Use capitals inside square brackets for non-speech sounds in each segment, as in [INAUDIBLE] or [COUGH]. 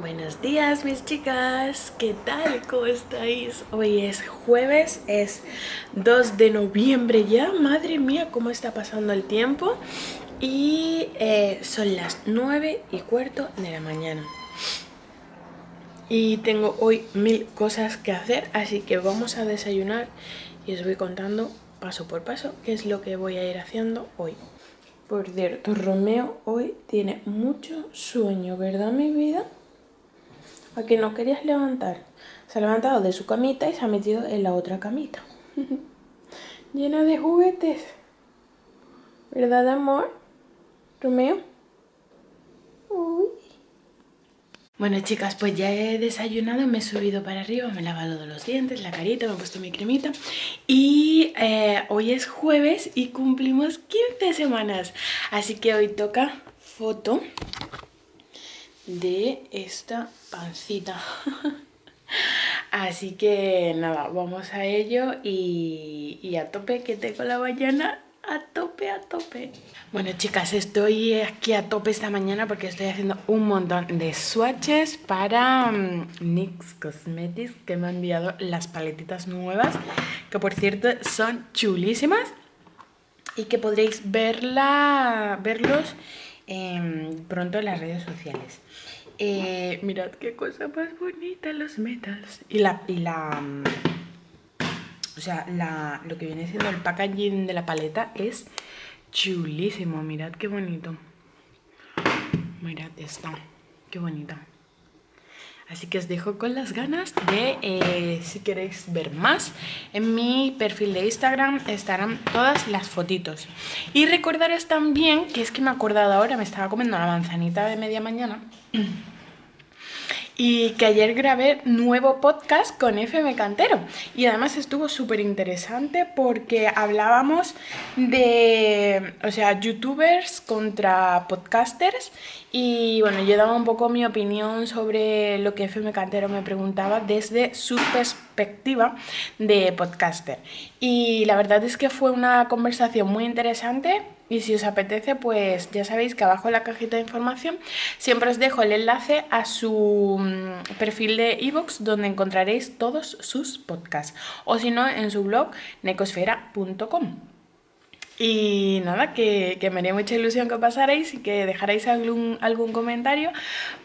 Buenos días mis chicas, ¿qué tal? ¿Cómo estáis? Hoy es jueves, es 2 de noviembre ya, madre mía, cómo está pasando el tiempo Y eh, son las 9 y cuarto de la mañana Y tengo hoy mil cosas que hacer, así que vamos a desayunar Y os voy contando paso por paso qué es lo que voy a ir haciendo hoy por cierto, Romeo hoy tiene mucho sueño, ¿verdad mi vida? ¿A que no querías levantar? Se ha levantado de su camita y se ha metido en la otra camita. [LAUGHS] Llena de juguetes. ¿Verdad, amor? ¿Romeo? Uy. Bueno, chicas, pues ya he desayunado, me he subido para arriba, me he lavado los dientes, la carita, me he puesto mi cremita. Y eh, hoy es jueves y cumplimos 15 semanas. Así que hoy toca foto de esta pancita. [LAUGHS] Así que nada, vamos a ello y, a tope que tengo la mañana a tope, a tope. Bueno chicas, estoy aquí a tope esta mañana porque estoy haciendo un montón de swatches para mm, NYX Cosmetics que me han enviado las paletitas nuevas que por cierto son chulísimas y que podréis verla, verlos Em, pronto en las redes sociales. Eh, mirad qué cosa más bonita los metals. Y la, y la mm, o sea, la, lo que viene siendo el packaging de la paleta es chulísimo. Mirad qué bonito. Mirad esto, qué bonita. Así que os dejo con las ganas de, eh, si queréis ver más, en mi perfil de Instagram estarán todas las fotitos. Y recordaros también, que es que me he acordado ahora, me estaba comiendo la manzanita de media mañana, y que ayer grabé nuevo podcast con FM Cantero. Y además estuvo súper interesante porque hablábamos de, o sea, youtubers contra podcasters. Y bueno, yo daba un poco mi opinión sobre lo que FM Cantero me preguntaba desde su perspectiva de podcaster y la verdad es que fue una conversación muy interesante y si os apetece, pues ya sabéis que abajo en la cajita de información siempre os dejo el enlace a su mm, perfil de iVoox donde encontraréis todos sus podcasts. O si no, en su blog necosfera.com. Y nada, que, me haría mucha ilusión que pasarais y que dejarais algún, algún comentario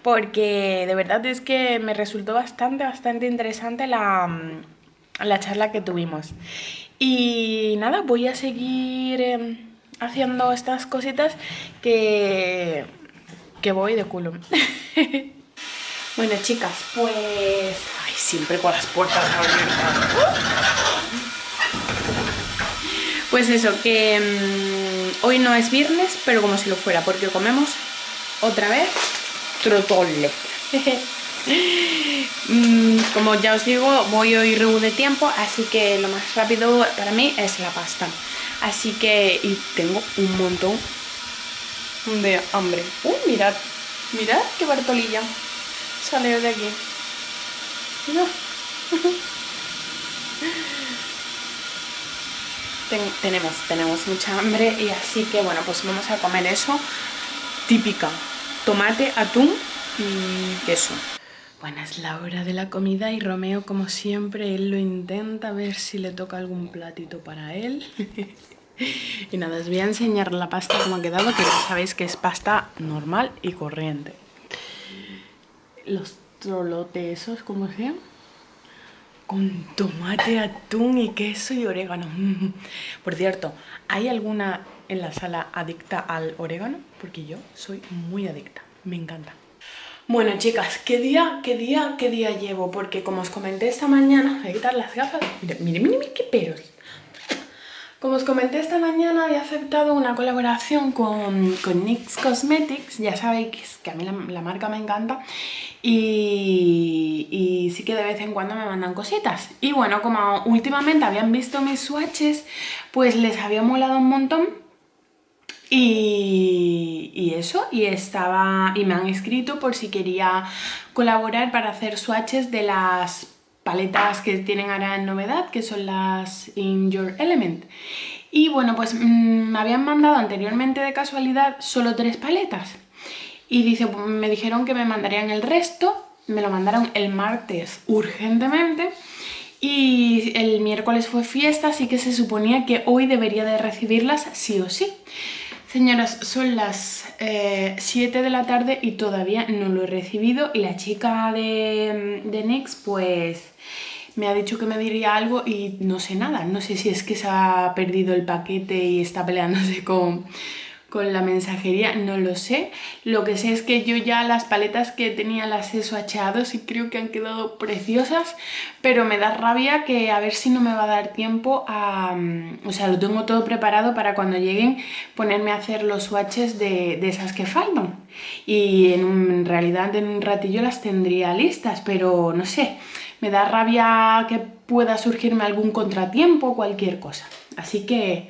porque de verdad es que me resultó bastante, bastante interesante la, la charla que tuvimos. Y nada, voy a seguir... Em, haciendo estas cositas que, que voy de culo. [LAUGHS] bueno, chicas, pues... Ay, siempre con las puertas abiertas. Pues eso, que mm, hoy no es viernes, pero como si lo fuera, porque comemos otra vez trotole. [LAUGHS] Mm, como ya os digo, voy hoy reu de tiempo, así que lo más rápido para mí es la pasta. Así que, y tengo un montón de hambre. Uy, mirad, mirad qué Bartolilla sale de aquí. [LAUGHS] tenemos, tenemos mucha hambre y así que bueno, pues vamos a comer eso típica. Tomate, atún y queso. Bueno, es la hora de la comida y Romeo, como siempre, él lo intenta a ver si le toca algún platito para él. [LAUGHS] y nada, os voy a enseñar la pasta como ha quedado, que ya sabéis que es pasta normal y corriente. Los trolotes esos, ¿cómo se llaman? Con tomate, atún y queso y orégano. [LAUGHS] Por cierto, ¿hay alguna en la sala adicta al orégano? Porque yo soy muy adicta, me encanta. Bueno chicas, ¿qué día, qué día, qué día llevo? Porque como os comenté esta mañana, voy a quitar las gafas, mire, mire, mire, qué peros. Como os comenté esta mañana, había aceptado una colaboración con, con NYX Cosmetics, ya sabéis que a mí la, marca me encanta y, y, sí que de vez en cuando me mandan cositas. Y bueno, como últimamente habían visto mis swatches, pues les había molado un montón y, eso, y estaba y me han escrito por si quería colaborar para hacer swatches de las paletas que tienen ahora en novedad, que son las In Your Element. Y bueno, pues mm, me habían mandado anteriormente de casualidad solo tres paletas. y dice, me dijeron que me mandarían el resto, me lo mandaron el martes urgentemente y el miércoles fue fiesta, así que se suponía que hoy debería de recibirlas sí o sí. Señoras, son las 7 eh, de la tarde y todavía no lo he recibido y la chica de, de Nix pues me ha dicho que me diría algo y no sé nada. No sé si es que se ha perdido el paquete y está peleándose con, con la mensajería, no lo sé. Lo que sé es que yo ya las paletas que tenía las he swatcheado y creo que han quedado preciosas, pero me da rabia que a ver si no me va a dar tiempo a... Mm, o sea, lo tengo todo preparado para cuando lleguen ponerme a hacer los swatches de, esas que faltan. Y en, realidad en un ratillo las tendría listas, pero no sé, me da rabia que pueda surgirme algún contratiempo, cualquier cosa. Así que...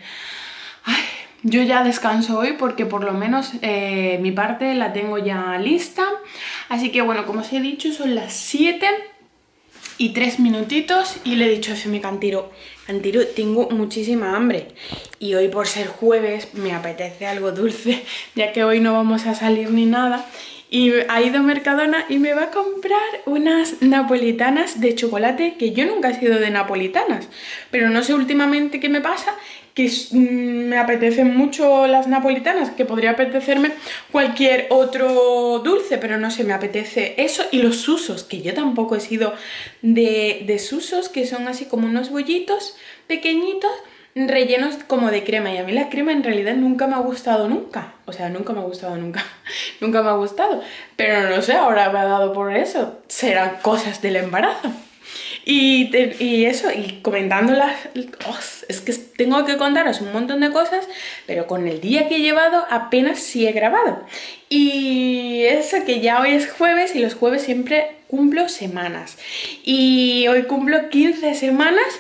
Yo ya descanso hoy porque por lo menos eh, mi parte la tengo ya lista. Así que bueno, como os he dicho, son las 7 y 3 minutitos y le he dicho a mi Cantiro, Cantiro, tengo muchísima hambre y hoy por ser jueves me apetece algo dulce, [LAUGHS] ya que hoy no vamos a salir ni nada y ha ido a Mercadona y me va a comprar unas napolitanas de chocolate que yo nunca he sido de napolitanas. Pero no sé últimamente qué me pasa que mm, me apetecen mucho las napolitanas, que podría apetecerme cualquier otro dulce, pero no sé, me apetece eso y los susos, que yo tampoco he sido de, de susos, que son así como unos bollitos pequeñitos, rellenos como de crema y a mí la crema en realidad nunca me ha gustado nunca, o sea, nunca me ha gustado nunca, [LAUGHS] nunca me ha gustado, pero no sé, ahora me ha dado por eso, serán cosas del embarazo. Y, eso, y comentando las... Oh, es que tengo que contaros un montón de cosas, pero con el día que he llevado apenas sí he grabado. Y eso que ya hoy es jueves y los jueves siempre cumplo semanas. Y hoy cumplo 15 semanas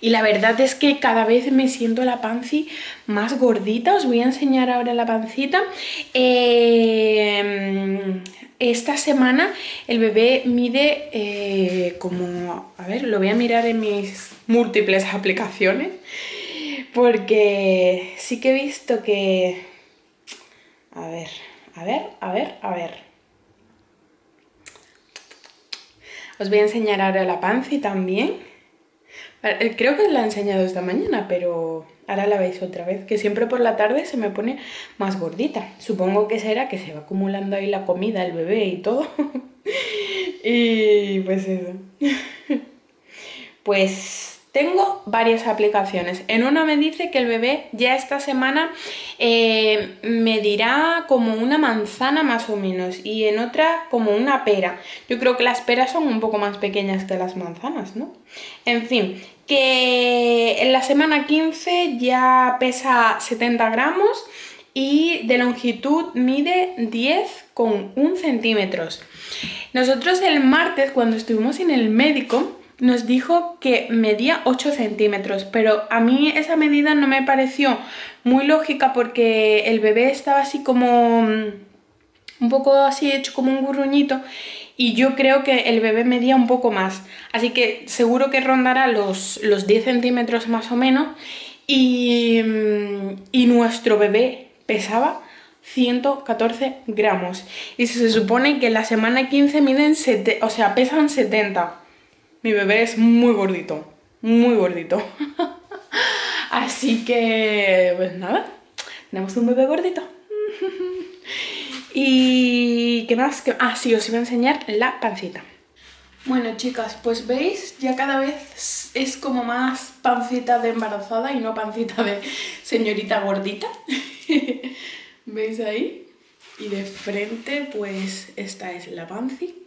y la verdad es que cada vez me siento la panci más gordita. Os voy a enseñar ahora la pancita. Eh, esta semana el bebé mide eh, como... A ver, lo voy a mirar en mis múltiples aplicaciones. Porque sí que he visto que... A ver, a ver, a ver, a ver. Os voy a enseñar ahora la panci también. Eh, creo que la he enseñado esta mañana, pero ahora la veis otra vez. Que siempre por la tarde se me pone más gordita. Supongo que será que se va acumulando ahí la comida, el bebé y todo. [LAUGHS] y pues eso. [LAUGHS] pues tengo varias aplicaciones. En una me dice que el bebé ya esta semana eh, me dirá como una manzana más o menos y en otra como una pera. Yo creo que las peras son un poco más pequeñas que las manzanas, ¿no? En fin, que en la semana 15 ya pesa 70 gramos y de longitud mide 10,1 centímetros. Nosotros el martes cuando estuvimos en el médico nos dijo que medía 8 centímetros, pero a mí esa medida no me pareció muy lógica porque el bebé estaba así como mm, un poco así hecho como un gurruñito y yo creo que el bebé medía un poco más, así que seguro que rondará los, los 10 centímetros más o menos y, mm, y nuestro bebé pesaba 114 gramos. Y se supone que la semana 15 miden, o sea, pesan 70 mi bebé es muy gordito, muy gordito. [LAUGHS] Así que, pues nada, tenemos un bebé gordito. [LAUGHS] y qué más, ah, sí, os iba a enseñar la pancita. Bueno chicas, pues veis, ya cada vez es como más pancita de embarazada y no pancita de señorita gordita. [LAUGHS] ¿Veis ahí? Y de frente, pues esta es la panci.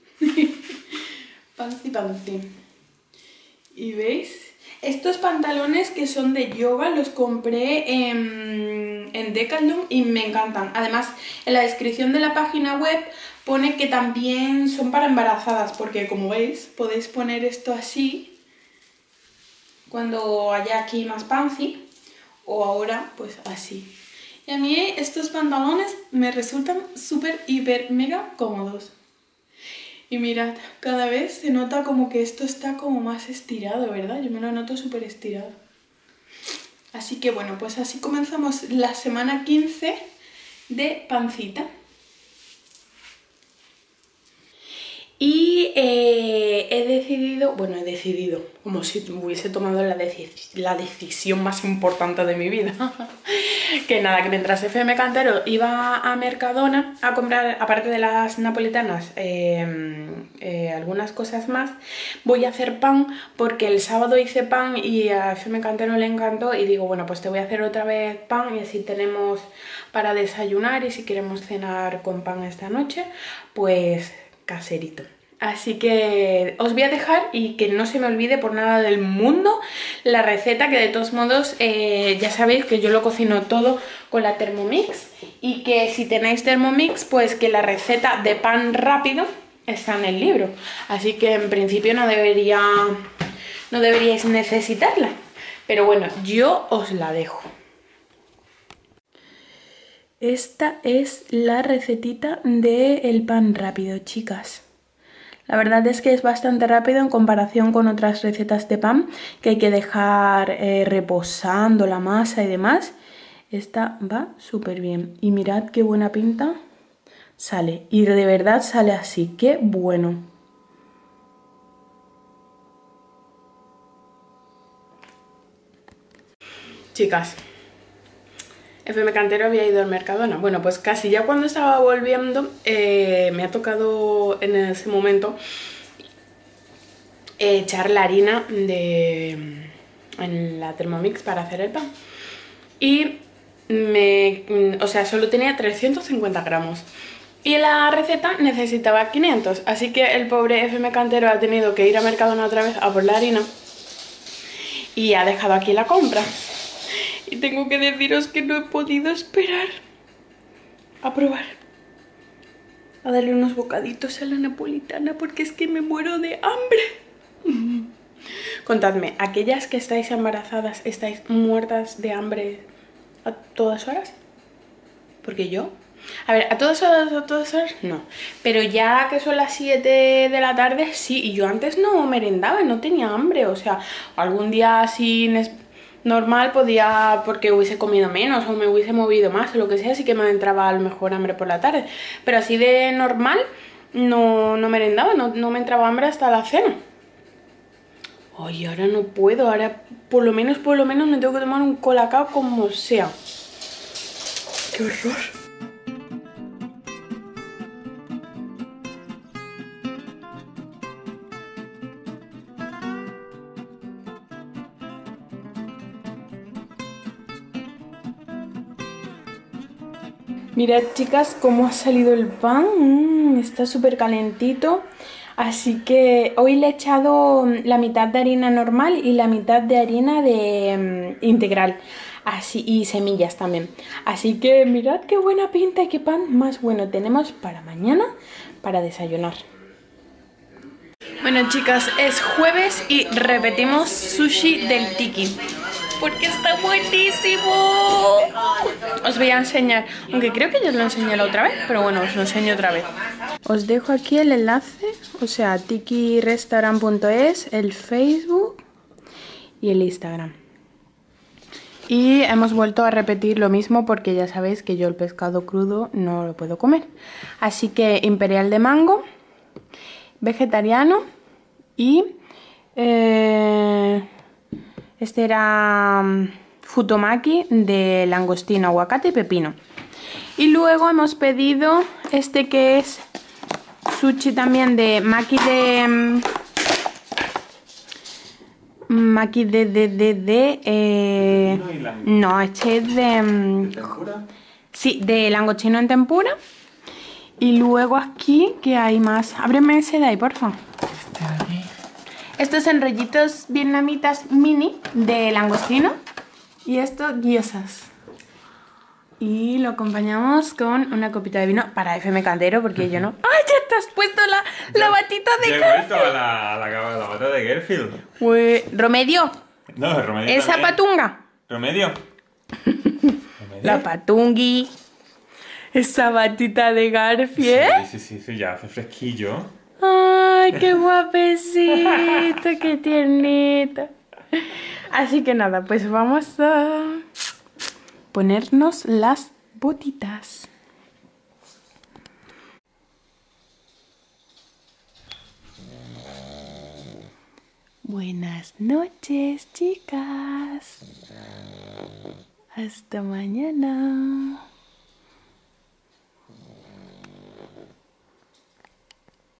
panci, panci. ¿Y veis? Estos pantalones que son de yoga los compré en, en Decathlon y me encantan. Además, en la descripción de la página web pone que también son para embarazadas, porque como veis, podéis poner esto así cuando haya aquí más panci, o ahora pues así. Y a mí estos pantalones me resultan súper, hiper, mega cómodos. Y mirad, cada vez se nota como que esto está como más estirado, ¿verdad? Yo me lo noto súper estirado. Así que bueno, pues así comenzamos la semana 15 de pancita. Y decidido, bueno, he decidido, como si hubiese tomado la, decisión más importante de mi vida. [LAUGHS] que nada, que mientras FM Cantero iba a Mercadona a comprar, aparte de las napolitanas, em, eh, algunas cosas más, voy a hacer pan porque el sábado hice pan y a FM Cantero le encantó y digo, bueno, pues te voy a hacer otra vez pan y así tenemos para desayunar y si queremos cenar con pan esta noche, pues caserito. Así que os voy a dejar y que no se me olvide por nada del mundo la receta que de todos modos eh, ya sabéis que yo lo cocino todo con la Thermomix y que si tenéis Thermomix pues que la receta de pan rápido está en el libro. Así que en principio no, debería, no deberíais necesitarla. Pero bueno, yo os la dejo. Esta es la recetita del pan rápido, chicas. La verdad es que es bastante rápido en comparación con otras recetas de pan que hay que dejar eh, reposando la masa y demás. Esta va súper bien. Y mirad qué buena pinta sale. Y de verdad sale así. ¡Qué bueno! Chicas, FM Cantero había ido al Mercadona. Bueno, pues casi ya cuando estaba volviendo eh, me ha tocado en ese momento echar la harina de, en la Thermomix para hacer el pan. Y me, o sea, solo tenía 350 gramos. Y la receta necesitaba 500, así que el pobre FM Cantero ha tenido que ir a Mercadona otra vez a por la harina y ha dejado aquí la compra. Y tengo que deciros que no he podido esperar a probar. A darle unos bocaditos a la napolitana porque es que me muero de hambre. [LAUGHS] Contadme, aquellas que estáis embarazadas, ¿estáis muertas de hambre a todas horas? Porque yo... A ver, a todas horas, a todas horas, no. Pero ya que son las 7 de la tarde, sí. Y yo antes no merendaba, no tenía hambre. O sea, algún día sin normal podía, porque hubiese comido menos o me hubiese movido más o lo que sea, así que me entraba a lo mejor hambre por la tarde. Pero así de normal no, no merendaba, no, no me entraba hambre hasta la cena. Ay, ahora no puedo, ahora por lo menos, por lo menos me tengo que tomar un colacao como sea. ¡Qué horror! Mirad chicas cómo ha salido el pan, mm, está súper calentito. Así que hoy le he echado la mitad de harina normal y la mitad de harina de mm, integral. Así, y semillas también. Así que mirad qué buena pinta y qué pan más bueno tenemos para mañana para desayunar. Bueno chicas, es jueves y repetimos sushi del tiki porque está buenísimo. Os voy a enseñar, aunque creo que ya os lo enseñé la otra vez, pero bueno, os lo enseño otra vez. Os dejo aquí el enlace, o sea, tikirestaurant.es, el Facebook y el Instagram. Y hemos vuelto a repetir lo mismo porque ya sabéis que yo el pescado crudo no lo puedo comer. Así que imperial de mango, vegetariano y... Eh, este era mm, futomaki de langostino, aguacate y pepino. Y luego hemos pedido este que es sushi también de maki de... Mm, maki de... de, de, de eh, no, este es de... Mm, ¿Tempura? Sí, de langostino en tempura. Y luego aquí, ¿qué hay más? Ábreme ese de ahí, por favor. Estos son rollitos vietnamitas mini de langostino. Y esto, guiosas. Y lo acompañamos con una copita de vino para FM Caldero, porque yo no. ¡Ay, ya te has puesto la, la batita de Gerfield! a la, la, la, bata de Gerfield. ¿Romedio? No, Romedio. ¿Esa patunga? ¿Romedio? [LAUGHS] La patungui. Esa batita de Garfield. Sí, sí, sí, ya hace fresquillo. ¡Ay, qué guapecito! ¡Qué tiernito! Así que nada, pues vamos a ponernos las botitas. Buenas noches, chicas. Hasta mañana.